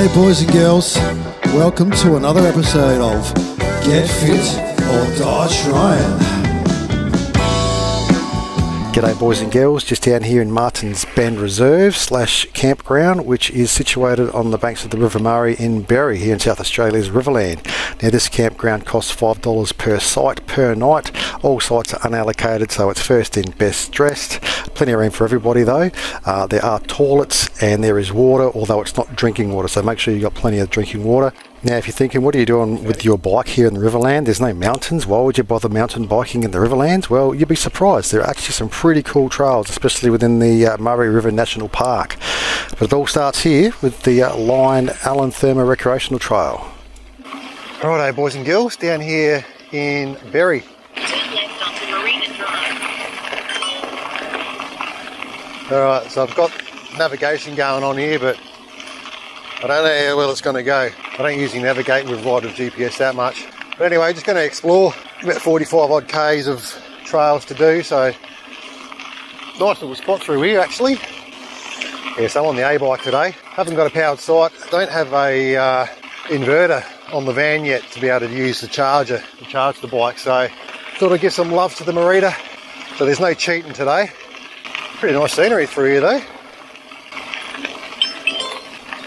G'day, boys and girls. Welcome to another episode of Get Fit or Die Trying. G'day boys and girls, just down here in Martins Bend Reserve slash campground which is situated on the banks of the River Murray in Berri here in South Australia's Riverland. Now this campground costs $5 per site per night. All sites are unallocated so it's first in best dressed. Plenty of room for everybody though. Uh, there are toilets and there is water although it's not drinking water so make sure you've got plenty of drinking water. Now, if you're thinking, what are you doing with your bike here in the Riverland? There's no mountains. Why would you bother mountain biking in the Riverlands? Well, you'd be surprised. There are actually some pretty cool trails, especially within the uh, Murray River National Park. But it all starts here with the uh, Lion Allan Thurmer Recreational Trail. Righto, boys and girls, down here in Berri. Alright, so I've got navigation going on here, but I don't know how well it's going to go. I don't usually navigate with Ride with GPS that much. But anyway, just going to explore about 45 odd Ks of trails to do. So nice little spot through here actually. Yeah, so I'm on the A-bike today. Haven't got a powered site. Don't have a uh, inverter on the van yet to be able to use the charger to charge the bike. So thought I'd give some love to the Merida. So there's no cheating today. Pretty nice scenery through here though.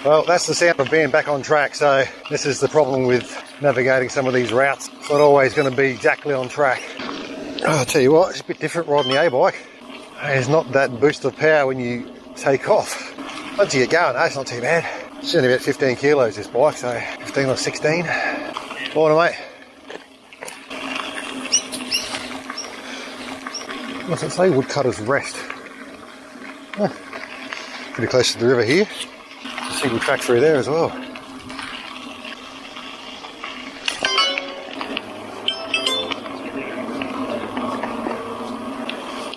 Well, that's the sound of being back on track. So this is the problem with navigating some of these routes. It's not always going to be exactly on track. Oh, I'll tell you what, it's a bit different riding the A-bike. There's not that boost of power when you take off. Once you get going, eh, that's not too bad. It's only about 15 kilos this bike, so 15 or 16. Morning, mate. What's it say? Woodcutter's Rest. Pretty close to the river here single track through there as well.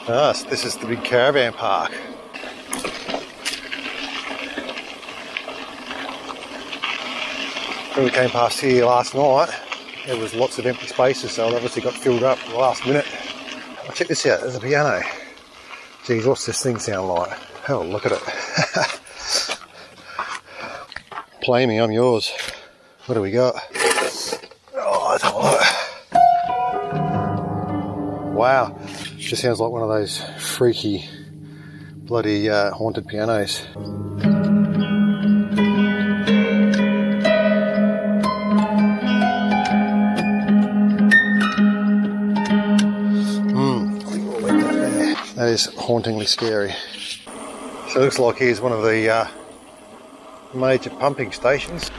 Ah, so this is the big caravan park. When we came past here last night, there was lots of empty spaces, so it obviously got filled up last minute. Oh, check this out, there's a piano. Geez, what's this thing sound like? A look at it. play me, I'm yours. What do we got? Oh, wow, just sounds like one of those freaky, bloody uh, haunted pianos. Hmm, that is hauntingly scary. So it looks like here's one of the uh, major pumping stations.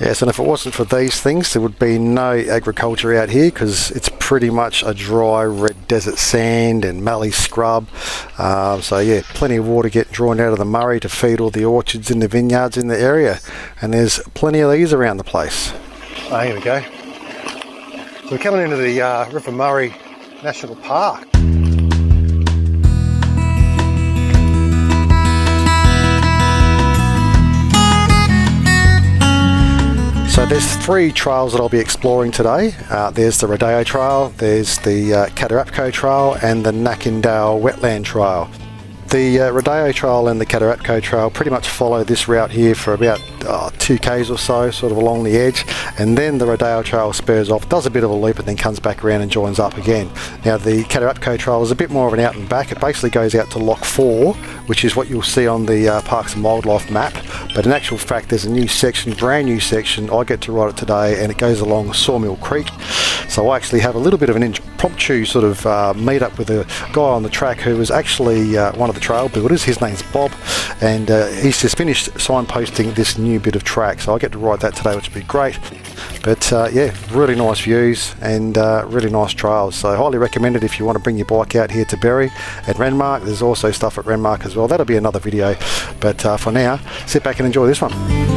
Yes, and if it wasn't for these things, there would be no agriculture out here because it's pretty much a dry red desert sand and mallee scrub. Um, so yeah, plenty of water getting drawn out of the Murray to feed all the orchards and the vineyards in the area. And there's plenty of these around the place. Oh, here we go. So we're coming into the uh, River Murray National Park. There's three trails that I'll be exploring today. Uh, there's the Rodeo Trail, there's the uh, Katarapko Trail and the Ngak Indau Wetland Trail. The uh, Rodeo Trail and the Katarapko Trail pretty much follow this route here for about uh, 2 k's or so, sort of along the edge, and then the Rodeo Trail spurs off, does a bit of a loop and then comes back around and joins up again. Now the Katarapko Trail is a bit more of an out and back, it basically goes out to Lock 4, which is what you'll see on the uh, Parks and Wildlife map, but in actual fact there's a new section, brand new section, I get to ride it today and it goes along Sawmill Creek, so I actually have a little bit of an impromptu sort of uh, meet up with a guy on the track who was actually uh, one of the trail builders, his name's Bob, and uh, he's just finished signposting this new bit of track, so I get to ride that today, which would be great. But uh, yeah, really nice views and uh, really nice trails. So highly recommend it if you want to bring your bike out here to Berri at Renmark. There's also stuff at Renmark as well. That'll be another video. But uh, for now, sit back and enjoy this one.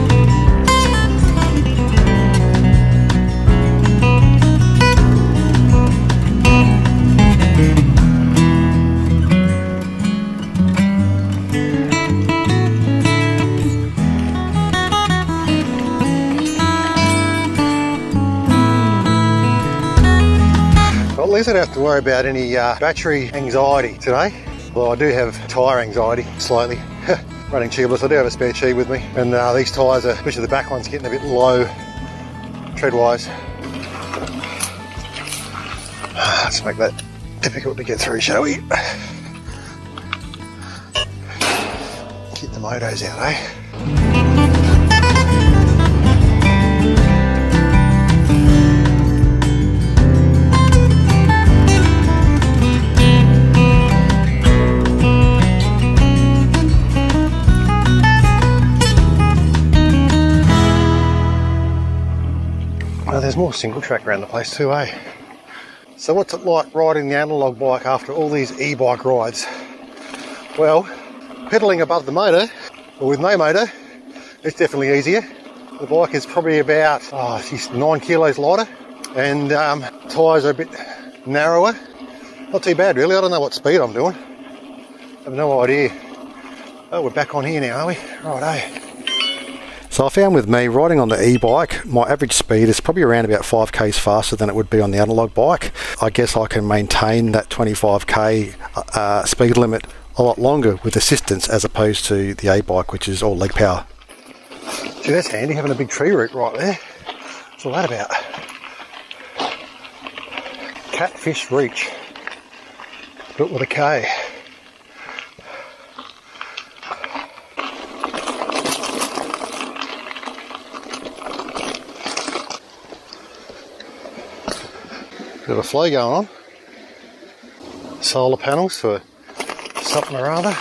Worry about any uh, battery anxiety today. Well, I do have tyre anxiety, slightly. running tubeless. I do have a spare tube with me, and uh, these tyres, are, especially the back ones, getting a bit low tread-wise. Let's make that difficult to get through, shall we? Get the motos out, eh? More single track around the place too, eh? So what's it like riding the analogue bike after all these e-bike rides? Well, pedaling above the motor, or with no motor, it's definitely easier. The bike is probably about, oh, she's nine kilos lighter, and um, tyres are a bit narrower. Not too bad really, I don't know what speed I'm doing. I have no idea. Oh, we're back on here now, are we? Right, eh? So I found with me riding on the e-bike, my average speed is probably around about 5 k's faster than it would be on the analogue bike. I guess I can maintain that 25k uh, speed limit a lot longer with assistance as opposed to the e-bike, which is all leg power. Gee, that's handy having a big tree root right there. What's all that about? Catfish Reach, built with a K. Bit of a flow going on. Solar panels for something or other.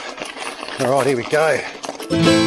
Alright, here we go.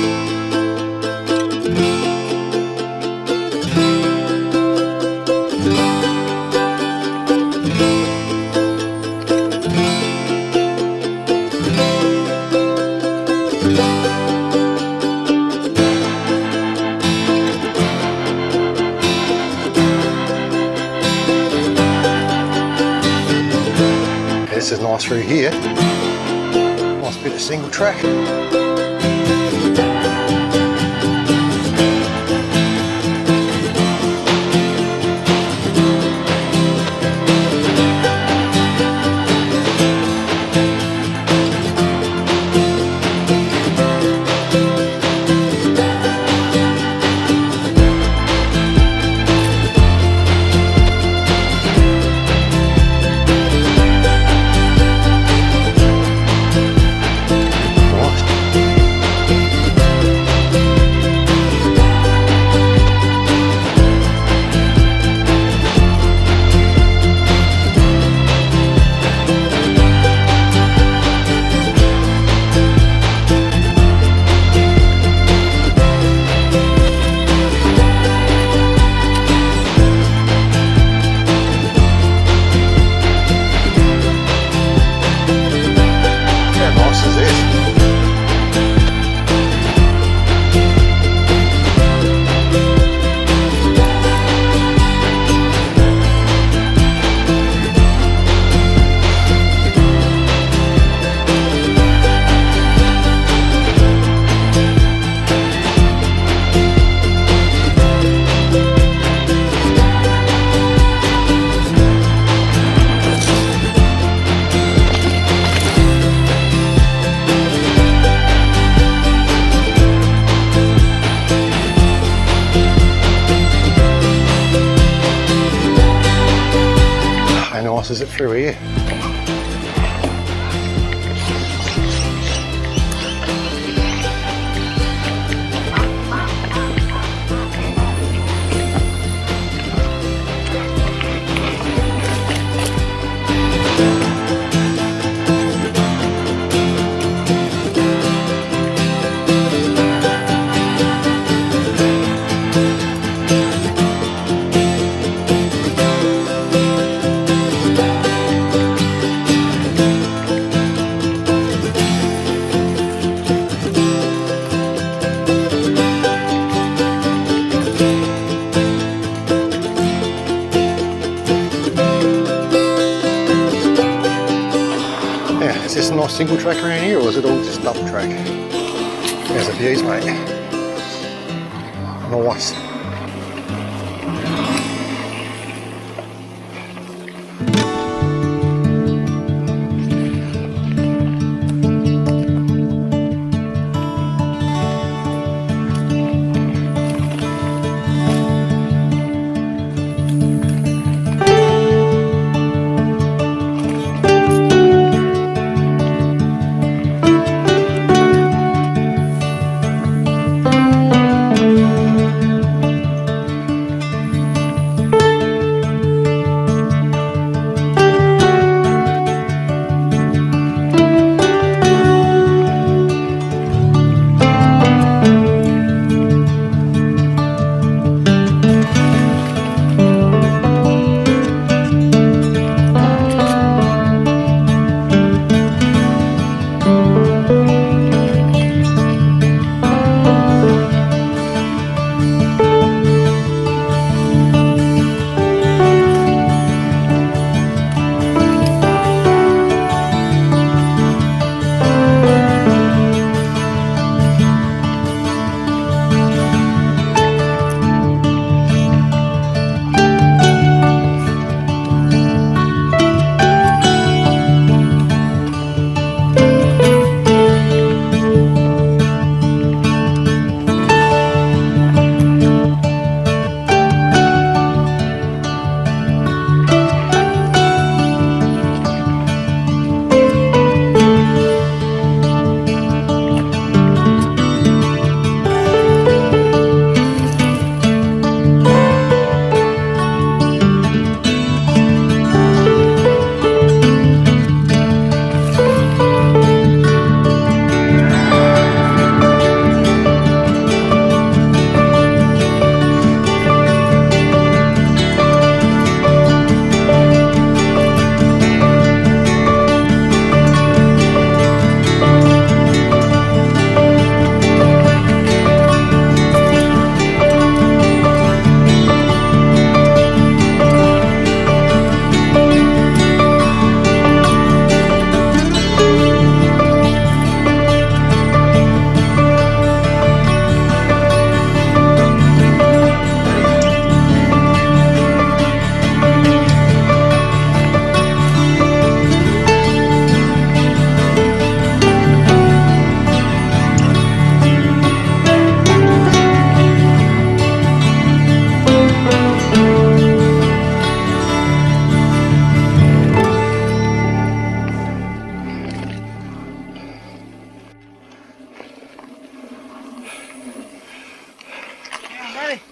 Here. Nice bit of single track. Single track around here or is it all just double track? There's the views, mate. Nice.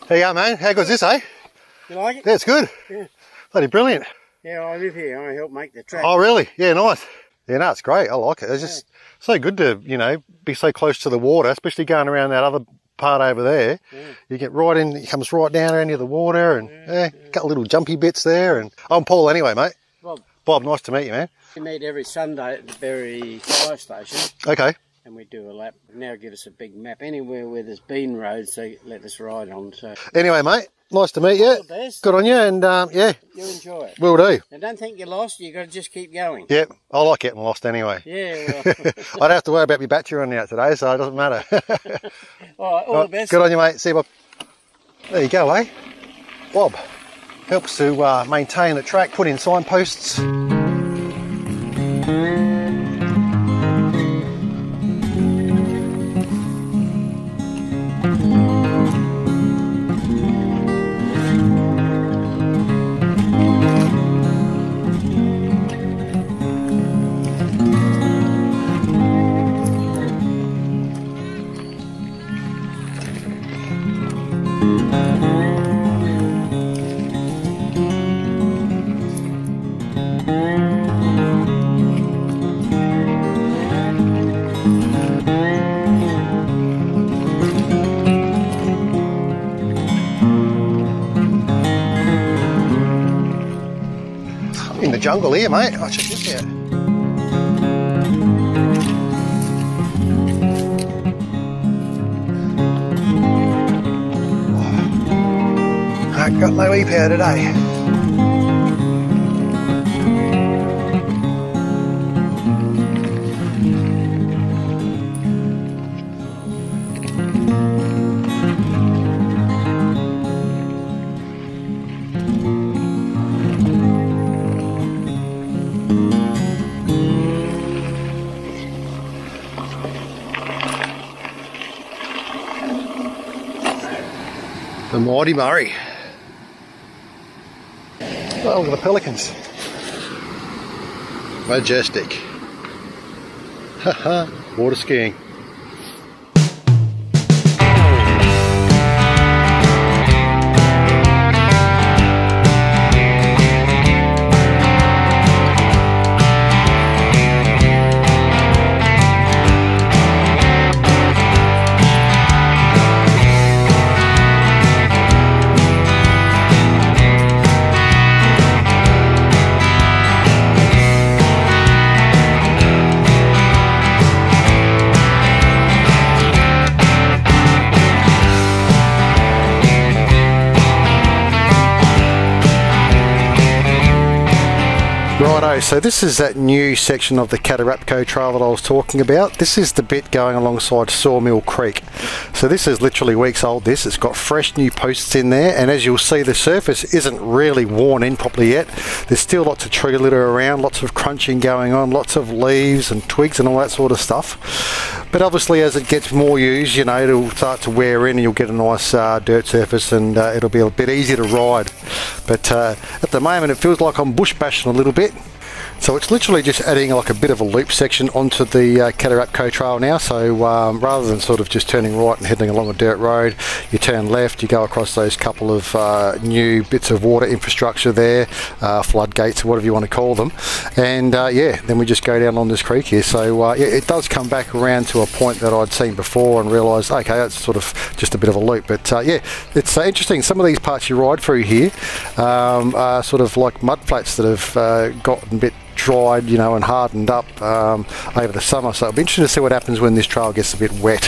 There you go, man. How good's this, eh? You like it? Yeah, it's good. Yeah. Bloody brilliant. Yeah, I live here. I help make the track. Oh, really? Yeah, nice. Yeah, no, it's great. I like it. It's just so good to, you know, be so close to the water, especially going around that other part over there. Yeah. You get right in, it comes right down around near the water and yeah, got little jumpy bits there. And I'm Paul anyway, mate. Bob, Bob, nice to meet you, man. we meet every Sunday at the Berri Fire Station Okay. And we do a lap. Now give us a big map. Anywhere where there's been roads, they let us ride on. So Anyway, mate, nice to meet you. all. Good on you. And um, yeah, You enjoy it. will do. And don't think you're lost. you have got to just keep going. Yep, I like getting lost anyway. Yeah, well, I don't have to worry about my battery running out today, so it doesn't matter. all, right, all the best. Good on you, mate. See you, Bob. There you go, eh? Bob helps to uh, maintain the track, put in signposts. The jungle here, mate. Oh, check this out. I got no e-power today. Mighty Murray. Oh, look at the pelicans. Majestic. Haha, water skiing. So this is that new section of the Katarapko Trail that I was talking about. This is the bit going alongside Sawmill Creek. So this is literally weeks old this. It's got fresh new posts in there and as you'll see the surface isn't really worn in properly yet. There's still lots of tree litter around, lots of crunching going on, lots of leaves and twigs and all that sort of stuff. But obviously as it gets more used, you know, it'll start to wear in and you'll get a nice uh, dirt surface and uh, it'll be a bit easier to ride. But uh, at the moment it feels like I'm bush bashing a little bit. So it's literally just adding like a bit of a loop section onto the uh, Katarapko Trail now. So um, rather than sort of just turning right and heading along a dirt road, you turn left, you go across those couple of uh, new bits of water infrastructure there, uh, floodgates or whatever you want to call them. And uh, yeah, then we just go down on this creek here. So uh, yeah, it does come back around to a point that I'd seen before and realised, okay, that's sort of just a bit of a loop. But uh, yeah, it's uh, interesting. Some of these parts you ride through here um, are sort of like mud flats that have gotten a bit dried, you know, and hardened up um, over the summer. So it'll be interesting to see what happens when this trail gets a bit wet.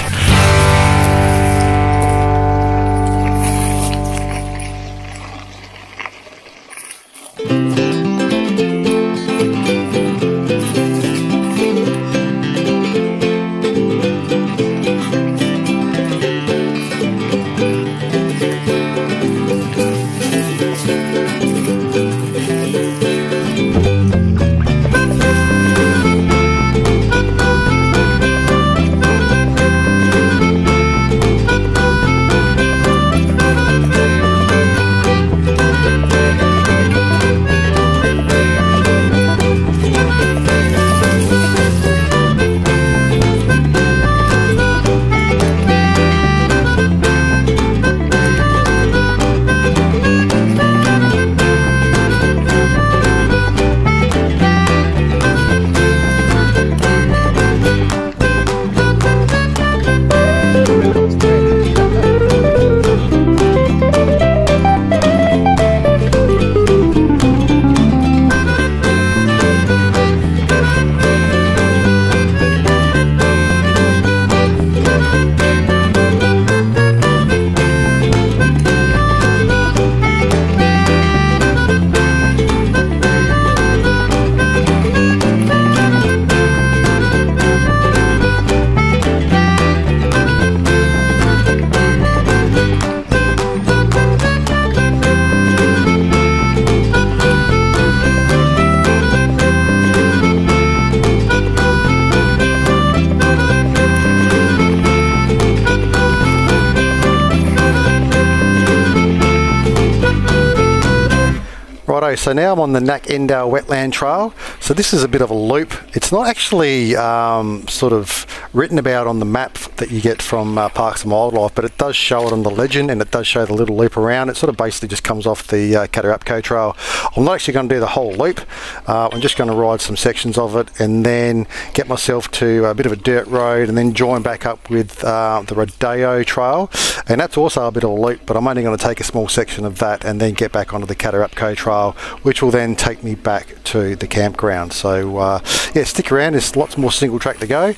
So now I'm on the Ngak Indau Wetland Trail. So this is a bit of a loop. It's not actually um, sort of written about on the map that you get from uh, Parks and Wildlife, but it does show it on the legend and it does show the little loop around. It sort of basically just comes off the uh, Katarapko Trail. I'm not actually going to do the whole loop. Uh, I'm just going to ride some sections of it and then get myself to a bit of a dirt road and then join back up with uh, the Rodeo Trail. And that's also a bit of a loop, but I'm only going to take a small section of that and then get back onto the Katarapko Trail, which will then take me back to the campground. So uh, yeah, stick around. There's lots more single track to go,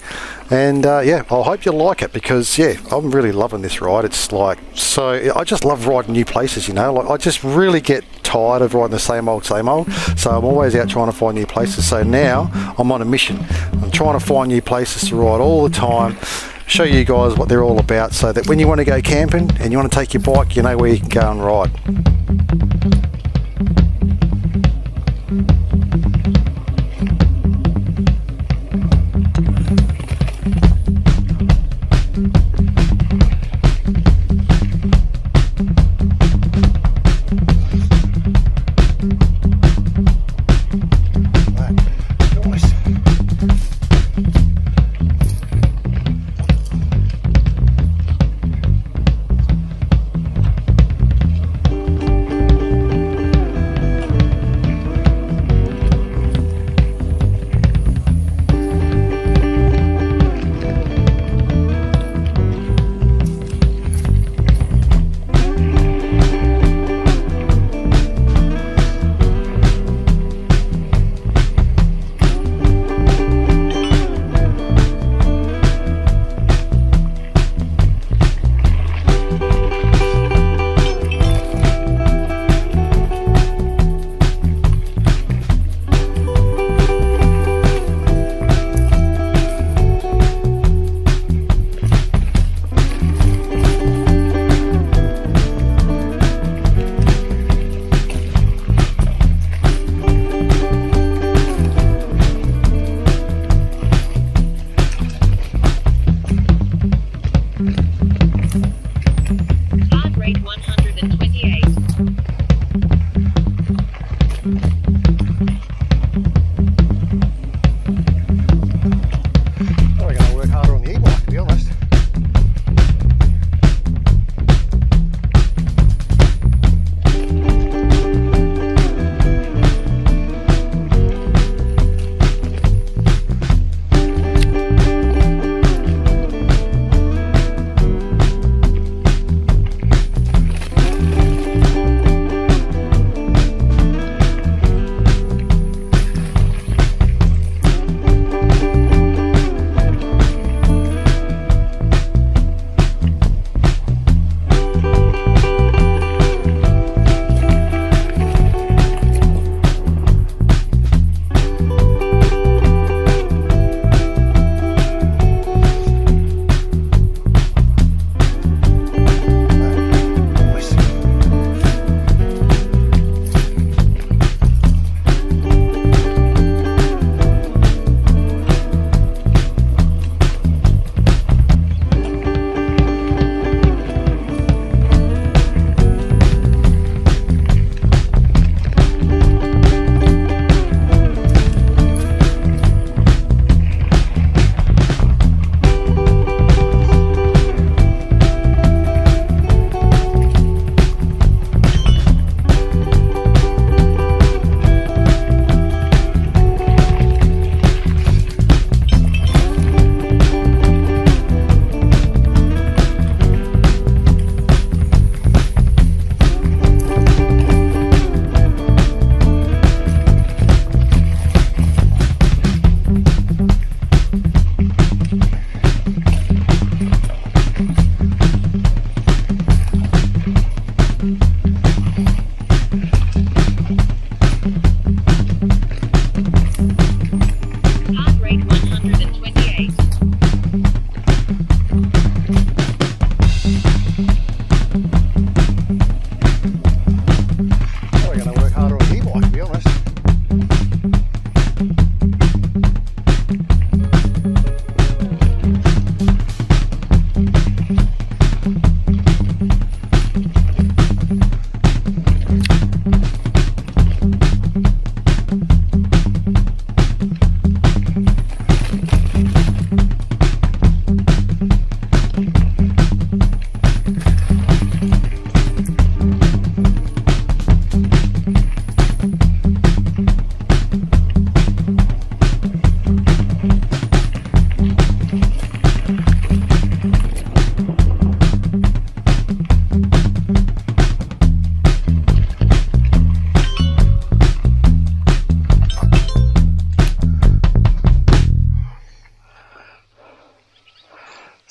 and uh, yeah, I hope you like it because yeah, I'm really loving this ride. It's like so. I just love riding new places. You know, like I just really get tired of riding the same old, same old. So I'm always out trying to find new places. So now I'm on a mission. I'm trying to find new places to ride all the time show you guys what they're all about so that when you want to go camping and you want to take your bike you know where you can go and ride.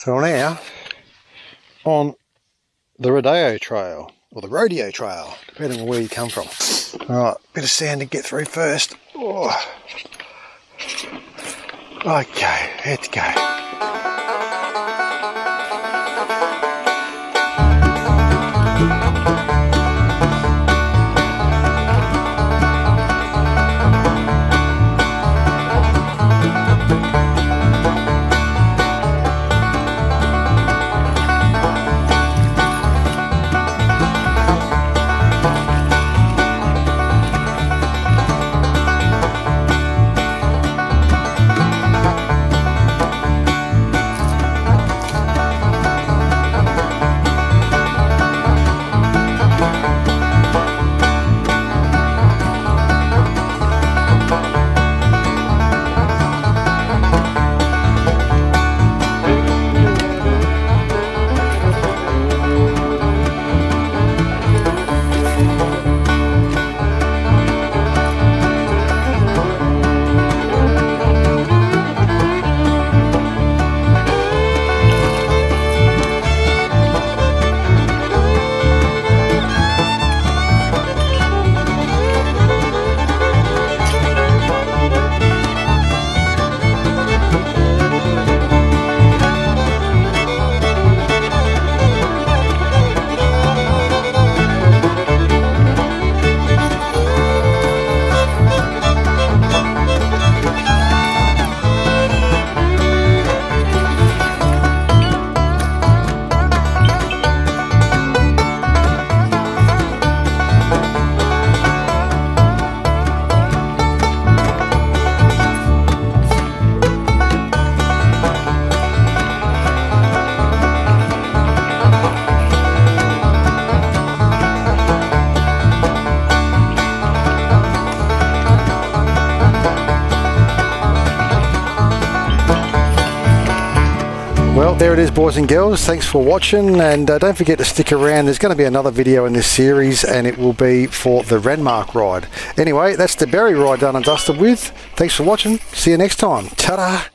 So now on the Rodeo Trail, or the Rodeo Trail, depending on where you come from. Alright, bit of sand to get through first. Oh. Okay, let's go. Is, boys and girls. Thanks for watching, and uh, don't forget to stick around. There's going to be another video in this series, and it will be for the Renmark ride. Anyway, that's the Berri ride done and dusted with. Thanks for watching. See you next time. Ta-da!